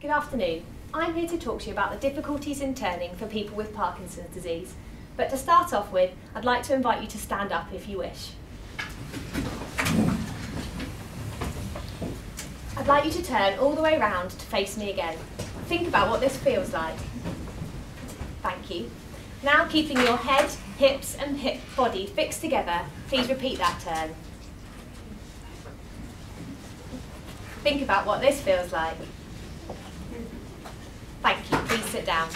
Good afternoon. I'm here to talk to you about the difficulties in turning for people with Parkinson's disease. But to start off with, I'd like to invite you to stand up if you wish. I'd like you to turn all the way around to face me again. Think about what this feels like. Thank you. Now keeping your head, hips and hip body fixed together, please repeat that turn. Think about what this feels like. Thank you, please sit down.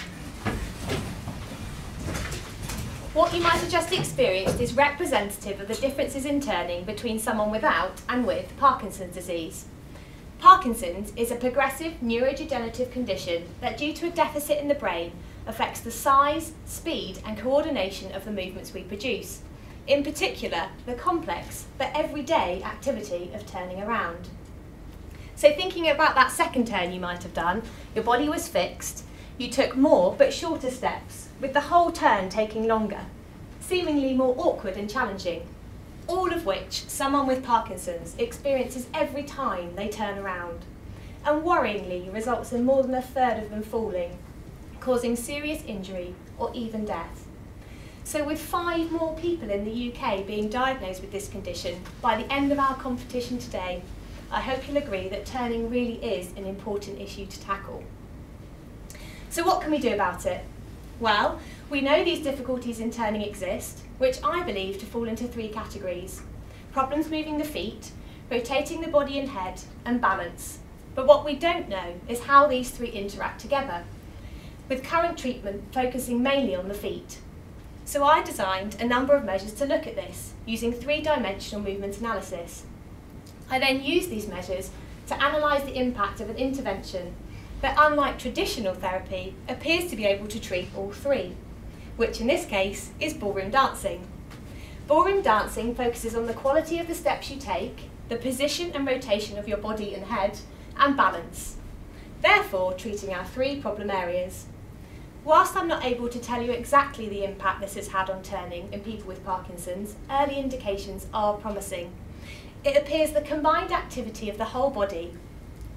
What you might have just experienced is representative of the differences in turning between someone without and with Parkinson's disease. Parkinson's is a progressive neurodegenerative condition that due to a deficit in the brain affects the size, speed and coordination of the movements we produce. In particular, the complex but everyday activity of turning around. So thinking about that second turn you might have done, your body was fixed, you took more but shorter steps, with the whole turn taking longer, seemingly more awkward and challenging, all of which someone with Parkinson's experiences every time they turn around, and worryingly results in more than a third of them falling, causing serious injury or even death. So with five more people in the UK being diagnosed with this condition by the end of our competition today, I hope you'll agree that turning really is an important issue to tackle. So what can we do about it? Well, we know these difficulties in turning exist, which I believe to fall into three categories. Problems moving the feet, rotating the body and head, and balance. But what we don't know is how these three interact together, with current treatment focusing mainly on the feet. So I designed a number of measures to look at this, using three-dimensional movement analysis. I then use these measures to analyse the impact of an intervention that, unlike traditional therapy, appears to be able to treat all three, which in this case is ballroom dancing. Ballroom dancing focuses on the quality of the steps you take, the position and rotation of your body and head, and balance, therefore treating our three problem areas. Whilst I'm not able to tell you exactly the impact this has had on turning in people with Parkinson's, early indications are promising it appears the combined activity of the whole body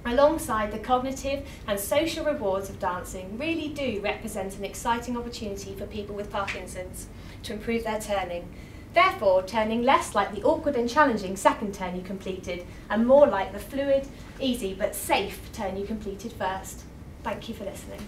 alongside the cognitive and social rewards of dancing really do represent an exciting opportunity for people with Parkinson's to improve their turning. Therefore, turning less like the awkward and challenging second turn you completed and more like the fluid, easy but safe turn you completed first. Thank you for listening.